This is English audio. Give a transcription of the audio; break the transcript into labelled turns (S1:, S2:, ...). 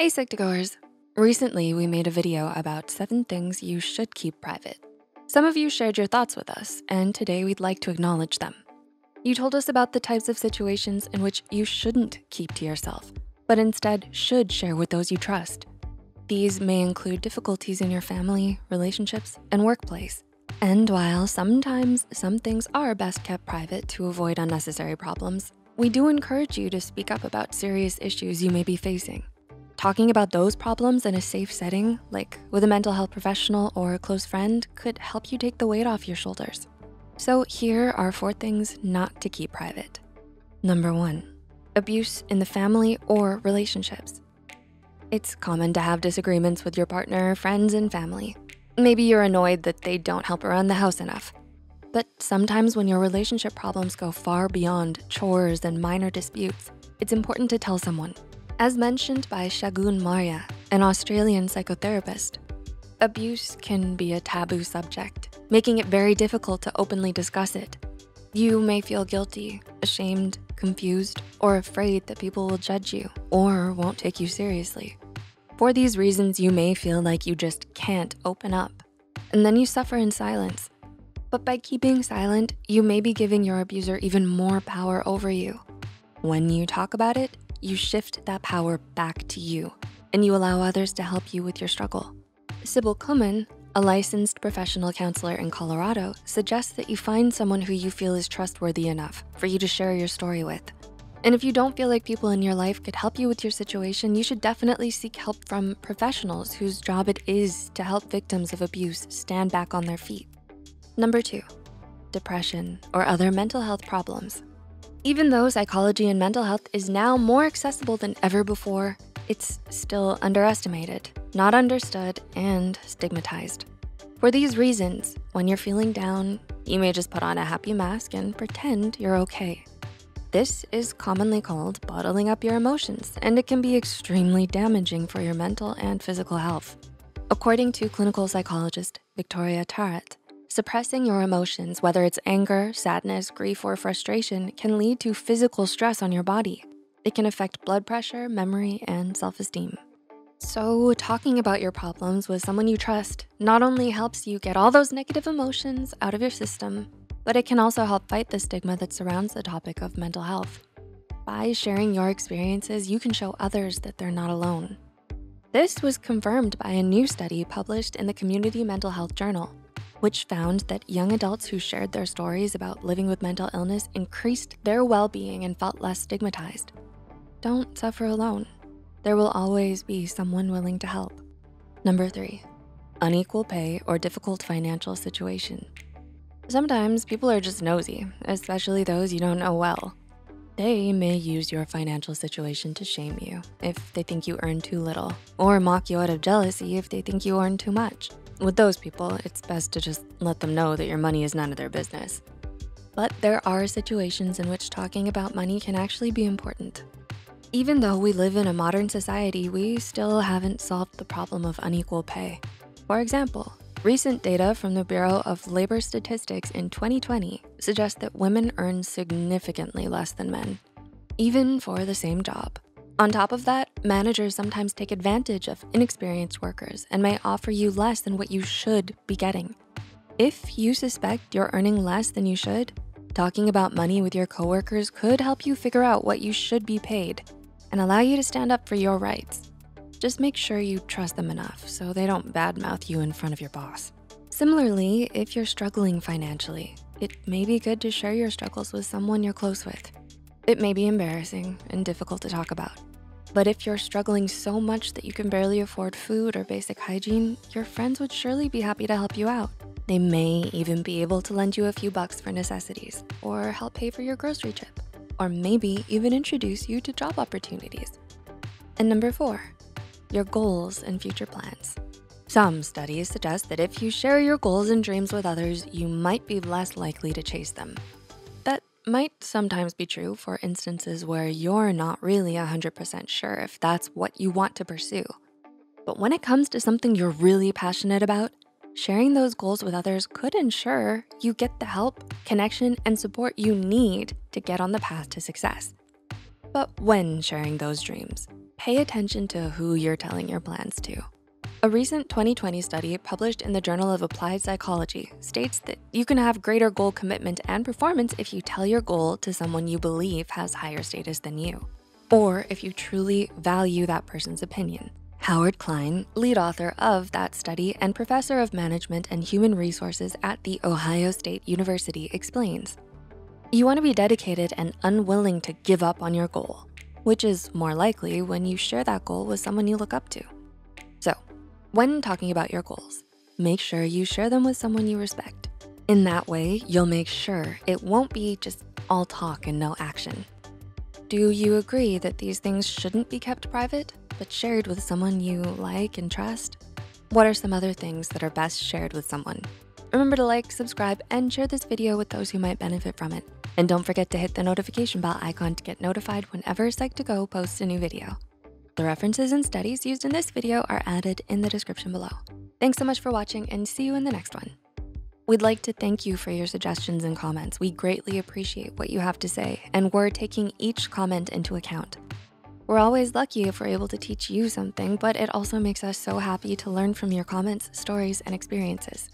S1: Hey Psych2Goers. Recently, we made a video about seven things you should keep private. Some of you shared your thoughts with us, and today we'd like to acknowledge them. You told us about the types of situations in which you shouldn't keep to yourself, but instead should share with those you trust. These may include difficulties in your family, relationships, and workplace. And while sometimes some things are best kept private to avoid unnecessary problems, we do encourage you to speak up about serious issues you may be facing. Talking about those problems in a safe setting, like with a mental health professional or a close friend, could help you take the weight off your shoulders. So here are four things not to keep private. Number one, abuse in the family or relationships. It's common to have disagreements with your partner, friends, and family. Maybe you're annoyed that they don't help around the house enough. But sometimes when your relationship problems go far beyond chores and minor disputes, it's important to tell someone as mentioned by Shagun Marya, an Australian psychotherapist, abuse can be a taboo subject, making it very difficult to openly discuss it. You may feel guilty, ashamed, confused, or afraid that people will judge you or won't take you seriously. For these reasons, you may feel like you just can't open up, and then you suffer in silence. But by keeping silent, you may be giving your abuser even more power over you. When you talk about it, you shift that power back to you and you allow others to help you with your struggle. Sybil Kuman, a licensed professional counselor in Colorado, suggests that you find someone who you feel is trustworthy enough for you to share your story with. And if you don't feel like people in your life could help you with your situation, you should definitely seek help from professionals whose job it is to help victims of abuse stand back on their feet. Number two, depression or other mental health problems. Even though psychology and mental health is now more accessible than ever before, it's still underestimated, not understood, and stigmatized. For these reasons, when you're feeling down, you may just put on a happy mask and pretend you're okay. This is commonly called bottling up your emotions, and it can be extremely damaging for your mental and physical health. According to clinical psychologist Victoria Tarrant, Suppressing your emotions, whether it's anger, sadness, grief, or frustration, can lead to physical stress on your body. It can affect blood pressure, memory, and self-esteem. So talking about your problems with someone you trust not only helps you get all those negative emotions out of your system, but it can also help fight the stigma that surrounds the topic of mental health. By sharing your experiences, you can show others that they're not alone. This was confirmed by a new study published in the Community Mental Health Journal which found that young adults who shared their stories about living with mental illness increased their well-being and felt less stigmatized. Don't suffer alone. There will always be someone willing to help. Number three, unequal pay or difficult financial situation. Sometimes people are just nosy, especially those you don't know well. They may use your financial situation to shame you if they think you earn too little, or mock you out of jealousy if they think you earn too much. With those people, it's best to just let them know that your money is none of their business. But there are situations in which talking about money can actually be important. Even though we live in a modern society, we still haven't solved the problem of unequal pay. For example, recent data from the Bureau of Labor Statistics in 2020 suggests that women earn significantly less than men, even for the same job. On top of that, managers sometimes take advantage of inexperienced workers and may offer you less than what you should be getting. If you suspect you're earning less than you should, talking about money with your coworkers could help you figure out what you should be paid and allow you to stand up for your rights. Just make sure you trust them enough so they don't badmouth you in front of your boss. Similarly, if you're struggling financially, it may be good to share your struggles with someone you're close with. It may be embarrassing and difficult to talk about, but if you're struggling so much that you can barely afford food or basic hygiene, your friends would surely be happy to help you out. They may even be able to lend you a few bucks for necessities or help pay for your grocery trip, or maybe even introduce you to job opportunities. And number four, your goals and future plans. Some studies suggest that if you share your goals and dreams with others, you might be less likely to chase them might sometimes be true for instances where you're not really 100% sure if that's what you want to pursue. But when it comes to something you're really passionate about, sharing those goals with others could ensure you get the help, connection, and support you need to get on the path to success. But when sharing those dreams, pay attention to who you're telling your plans to. A recent 2020 study published in the Journal of Applied Psychology states that you can have greater goal commitment and performance if you tell your goal to someone you believe has higher status than you, or if you truly value that person's opinion. Howard Klein, lead author of that study and professor of management and human resources at The Ohio State University explains, you wanna be dedicated and unwilling to give up on your goal, which is more likely when you share that goal with someone you look up to. When talking about your goals, make sure you share them with someone you respect. In that way, you'll make sure it won't be just all talk and no action. Do you agree that these things shouldn't be kept private, but shared with someone you like and trust? What are some other things that are best shared with someone? Remember to like, subscribe, and share this video with those who might benefit from it. And don't forget to hit the notification bell icon to get notified whenever Psych2Go posts a new video. The references and studies used in this video are added in the description below. Thanks so much for watching and see you in the next one. We'd like to thank you for your suggestions and comments. We greatly appreciate what you have to say and we're taking each comment into account. We're always lucky if we're able to teach you something, but it also makes us so happy to learn from your comments, stories, and experiences.